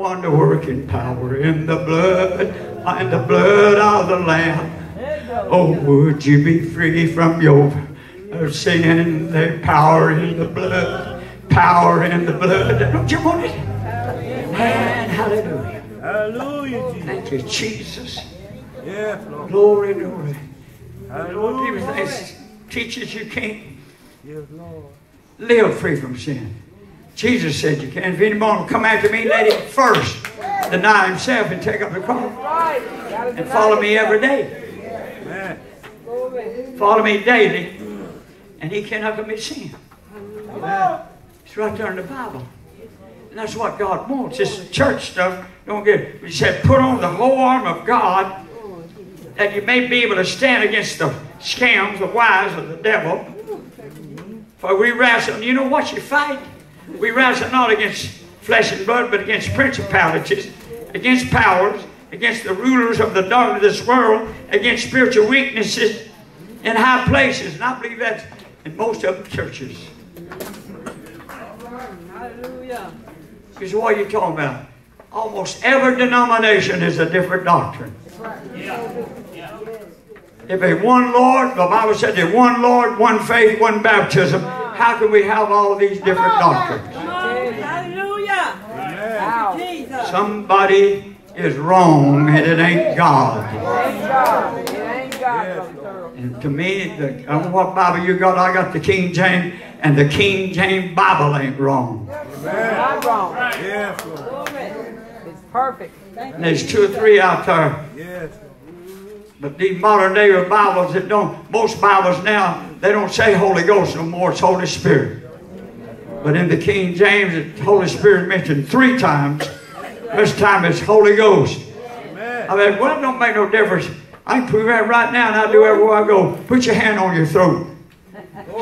wonder working power in the blood, in the blood of the Lamb. Oh, would you be free from your sin? The power in the blood, power in the blood. Don't you want it? And hallelujah. Hallelujah, Jesus. Thank you, Jesus. Yes, Lord. Glory, glory. Lord, everything teaches you can't Yes, Lord. live free from sin. Jesus said you can't If anyone will come after me, let him first deny himself and take up the cross and follow me every day. Follow me daily, and he cannot commit sin. It's right there in the Bible. And that's what God wants. This church stuff, don't get it. He said, put on the whole arm of God that you may be able to stand against the scams, the wiles of the devil. For we wrestle, you know what you fight? We wrestle not against flesh and blood, but against principalities, against powers, against the rulers of the dark of this world, against spiritual weaknesses in high places. And I believe that's in most of the churches. Hallelujah. Because what are you talking about? Almost every denomination is a different doctrine. If there's one Lord, the Bible said there's one Lord, one faith, one baptism. How can we have all these different doctrines? Come on. Hallelujah. Somebody is wrong and it ain't God. And to me, the, I don't know what Bible you got. I got the King James, and the King James Bible ain't wrong. Not wrong. Yes, Lord. It's perfect. And there's two or three out there. Yes. But these modern day Bibles that don't, most Bibles now, they don't say Holy Ghost no more, it's Holy Spirit. But in the King James, the Holy Spirit mentioned three times. This time it's Holy Ghost. I mean, well, it don't make no difference. I can prove that right now, and I do everywhere I go. Put your hand on your throat.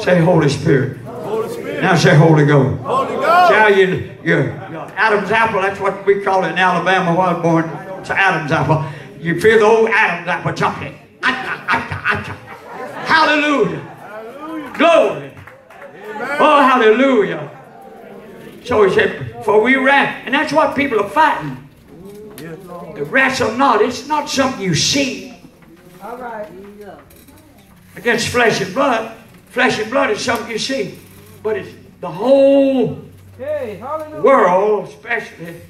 Say Holy Spirit. Holy Spirit. Now say Holy Ghost. Holy Ghost. you, you, you Adam's apple, that's what we call it in Alabama where I was born. It's Adam's apple. You feel the old Adam's apple jumping. Acha, acha, acha. Hallelujah. Glory. Oh, hallelujah. So he said, for we wrestle. And that's what people are fighting. Yes, The wrestle not. It's not something you see All right. against flesh and blood. Flesh and blood is something you see. But it's the whole Hey, hallelujah. world, especially,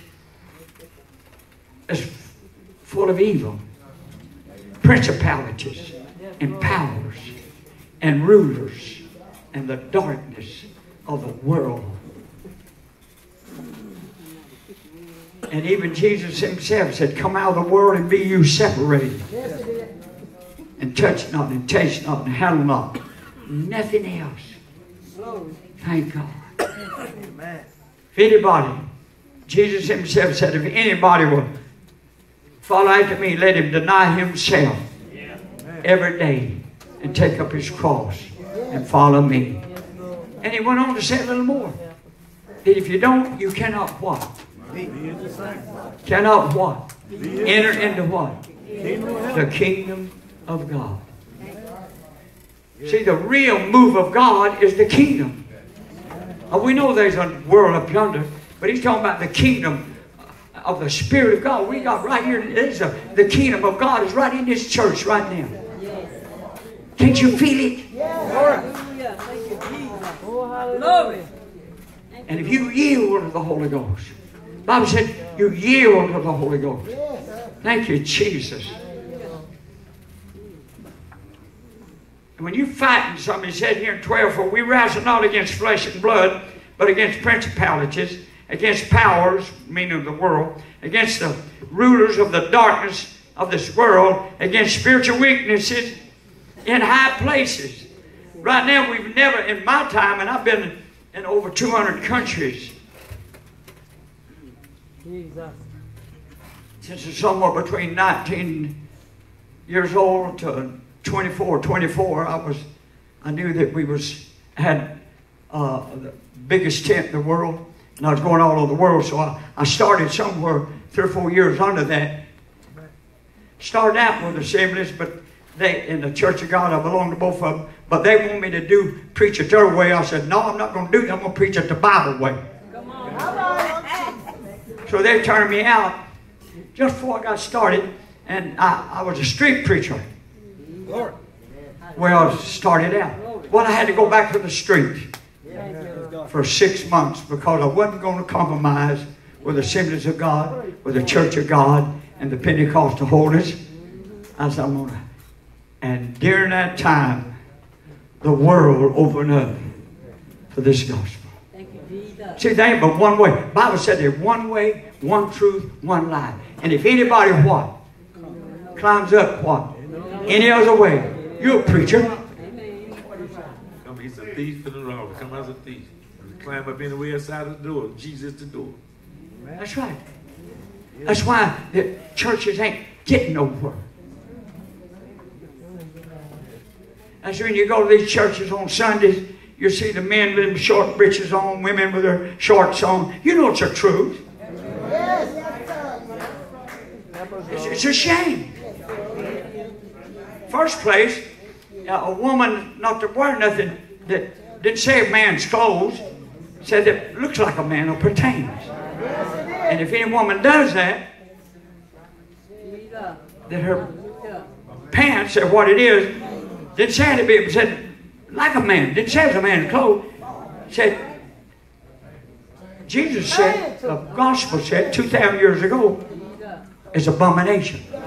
is full of evil. Principalities and powers and rulers and the darkness of the world. And even Jesus himself said, Come out of the world and be you separated. Yes, it is. And touch not, and taste not, and handle not. Nothing else. Thank God. If anybody, Jesus himself said, if anybody will follow after me, let him deny himself every day and take up his cross and follow me. And he went on to say a little more. That if you don't, you cannot what? Be in the same. Cannot what? Enter into what? Kingdom of heaven. The kingdom of God. See, the real move of God is the kingdom. We know there's a world of plunder, but he's talking about the kingdom of the Spirit of God. We got right here, a, the kingdom of God is right in this church right now. Can't you feel it? Hallelujah. Thank you, Jesus. Oh, hallelujah. Glory. And if you yield to the Holy Ghost, Bible said you yield to the Holy Ghost. Thank you, Jesus. And when you fighting something, he said here in 12, for we wrestle not against flesh and blood, but against principalities, against powers, meaning the world, against the rulers of the darkness of this world, against spiritual weaknesses in high places. Right now, we've never, in my time, and I've been in over 200 countries, Jesus. since it's somewhere between 19 years old to 24, 24, I was, I knew that we was had uh, the biggest tent in the world, and I was going all over the world. So I, I started somewhere three or four years under that. Started out with assemblies, but they in the Church of God, I belong to both of them. But they want me to do preach it their way. I said, no, I'm not going to do that. I'm going to preach it the Bible way. Come on. Come on. So they turned me out just before I got started, and I, I was a street preacher. Glory. Where I started out. Well, I had to go back to the street for six months because I wasn't going to compromise with the Assemblies of God, with the Church of God, and the Pentecostal holiness. I said, I'm going to. And during that time, the world opened up for this gospel. Thank you, See, there ain't but one way. Bible said there's one way, one truth, one life. And if anybody what? Climbs up what? Any other way, you're a preacher. Amen. Come, he's a thief and a robber. Come as a thief. Climb up anywhere outside of the door. Jesus the door. That's right. That's why the churches ain't getting nowhere. That's when you go to these churches on Sundays, you see the men with them short breeches on, women with their shorts on. You know it's a truth. It's, it's a shame. First place, a woman not to wear nothing that didn't say a man's clothes, said that looks like a man or pertains. And if any woman does that, that her pants are what it is, didn't say it to be, said like a man, didn't say it's a man's clothes. Said, Jesus said, the gospel said 2,000 years ago, is abomination. An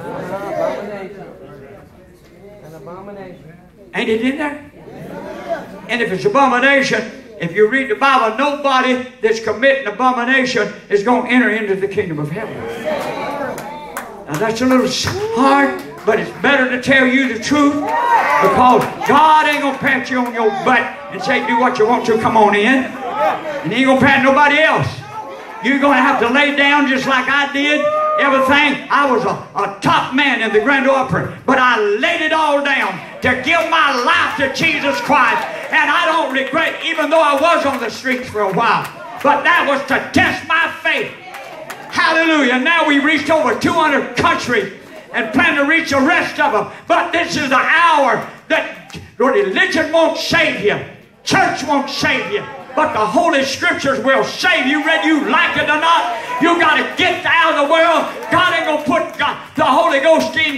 abomination. Ain't it in there? And if it's abomination, if you read the Bible, nobody that's committing abomination is going to enter into the kingdom of heaven. Now that's a little hard, but it's better to tell you the truth because God ain't going to pat you on your butt and say, do what you want to, come on in. And he ain't going to pat nobody else. You're going to have to lay down just like I did. Everything. I was a, a top man in the Grand Opera, but I laid it all down to give my life to Jesus Christ. And I don't regret, even though I was on the streets for a while. But that was to test my faith. Hallelujah. Now we reached over 200 countries and plan to reach the rest of them. But this is the hour that your religion won't save you. Church won't save you. But the Holy Scriptures will save you, whether you like it or not. You got to get out of the world. God ain't going to put God, the Holy Ghost in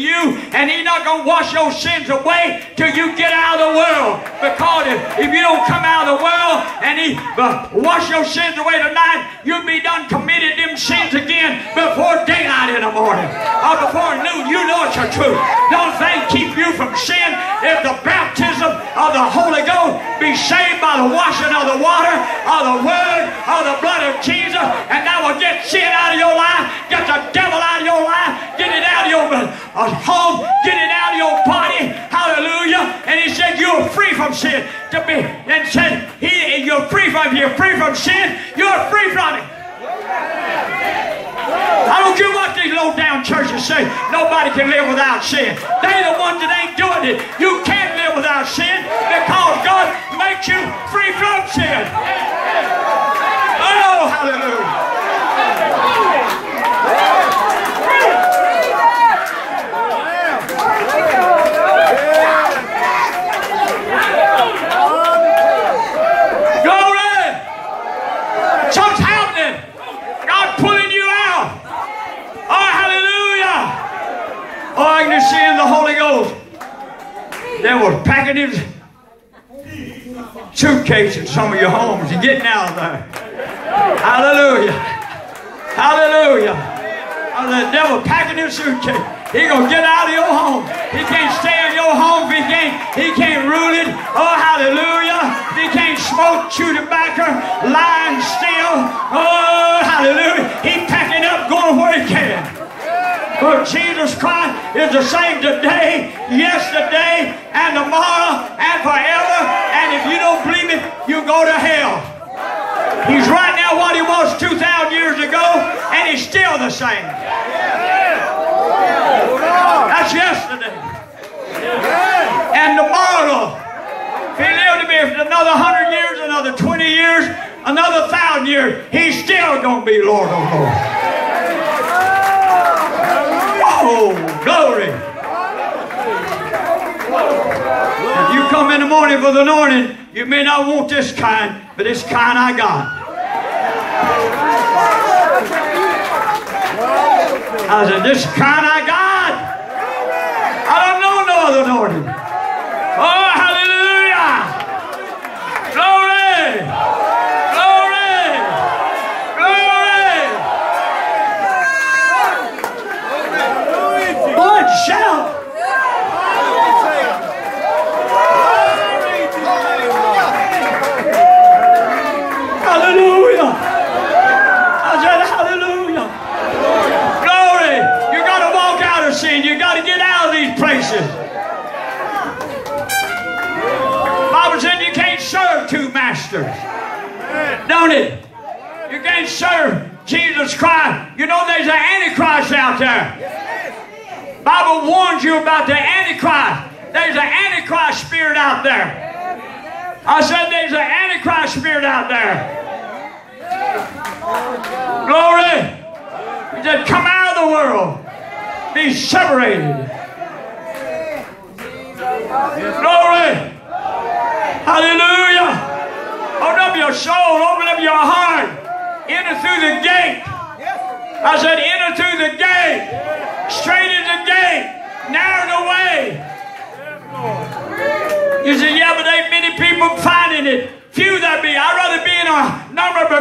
and He's not going to wash your sins away till you get out of the world. Because if, if you don't come out of the world and He uh, wash your sins away tonight, you'll be done committed them sins again before daylight in the morning or before noon. You know it's the truth. Don't think keep you from sin. If the baptism of the Holy Ghost be saved by the washing of the water, of the word, of the blood of Jesus, and that will get sin out of your life, get the devil out of your life, get it out of your home, get it out of your body. Hallelujah. And he said, You're free from sin. To be and said, He you're free from you're free from sin, you're free from it. I don't care what these low down churches say. Nobody can live without sin. They the ones that ain't doing it. You can't sin because God makes you free from sin. Oh, hallelujah. Glory! Something's happening. God pulling you out. Oh, hallelujah. Oh, I can just see in the Holy Ghost. They were packing his in some of your homes and getting out of there. Hallelujah. Hallelujah. Oh, the devil packing his suitcase. He gonna get out of your home. He can't stay in your home. He can't. He can't rule it. Oh, hallelujah. He can't smoke, chew tobacco, lie and steal. Oh, hallelujah. He packing up, going where he can. For Jesus Christ is the same today, yesterday, and tomorrow, and forever. If you don't believe it, you go to hell. He's right now what he was 2,000 years ago, and he's still the same. That's yesterday. And tomorrow, if he lived to be another 100 years, another 20 years, another 1,000 years, he's still going to be Lord of Lords. Oh, glory. in the morning for the anointing, you may not want this kind, but this kind I got. I said, this kind I got. I don't know no other anointing. You can't serve Jesus Christ. You know there's an Antichrist out there. Bible warns you about the Antichrist. There's an Antichrist spirit out there. I said there's an Antichrist spirit out there. Glory. He said, come out of the world. Be separated. Glory. Hallelujah soul. Open up your heart. Enter through the gate. I said, enter through the gate. Straight is the gate. Narrow the way. You said, yeah, but ain't many people finding it. Few that be. I'd rather be in a number of